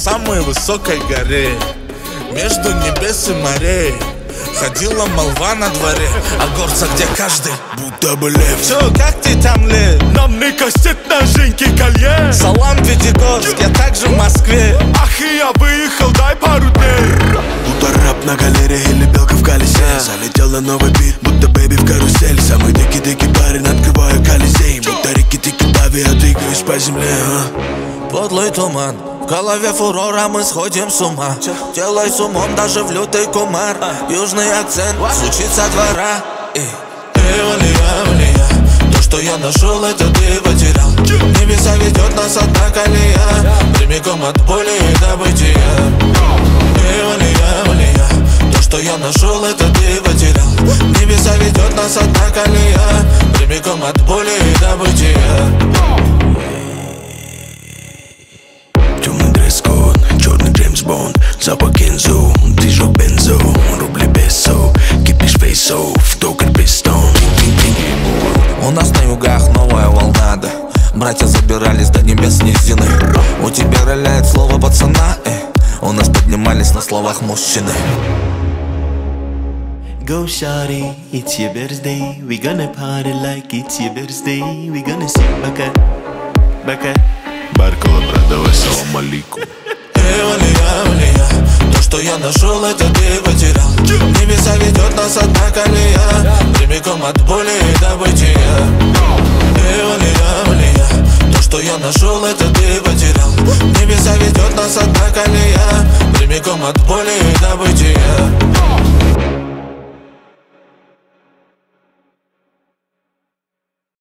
самой высокой горе Между небес и морей Ходила молва на дворе О горца, где каждый Будто бы лев. Чё, как ты там лет? Нам не кастет на Женьке колье. Салам, Пятигорск, я также в Москве. Ах, и я выехал, дай пару дней. Будто раб на галерее или белка в колесе. Залетел на новый бит, будто бэби в карусель Самый дикий-дикий парень, открываю двигаюсь по земле а? Подлый туман В голове фурора, мы сходим с ума Делай с умом даже в лютый кумар Южный акцент звучит со двора И Эй, Валия, Валия То, что я нашел, это ты потерял Небеса ведет нас одна колея Прямиком от боли и до бытия Эй, Валия, Валия То, что я нашел, это ты потерял Небеса ведет нас одна колея Прямиком от боли и до бытия Бонд Запах Кензо, движок бензо Рубли песо, кипиш фейсо В токарь пистон У нас на югах новая волна, да Братья забирались до небес низины У тебя роляет слово пацана, э. У нас поднимались на словах мужчины. Go shawty, it's your birthday. We gonna party like it's your birthday. We gonna back at Баркала, брат, давай салам алейкум То, что я нашел, это ты потерял Небеса ведет нас одна колея Прямиком от боли и до бытия Эй, Валия, То, что я нашел, это ты потерял Небеса ведет нас одна колея Прямиком от боли